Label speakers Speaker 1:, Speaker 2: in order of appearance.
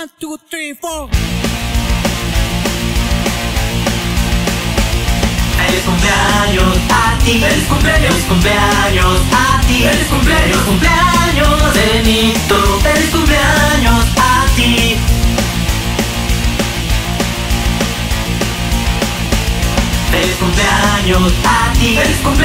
Speaker 1: One, two, three, four.
Speaker 2: Feliz cumpleaños a ti, feliz cumpleaños, feliz cumpleaños a ti, feliz cumpleaños, cumpleaños de Benito, feliz cumpleaños a ti. Feliz cumpleaños a ti, feliz cumpleaños,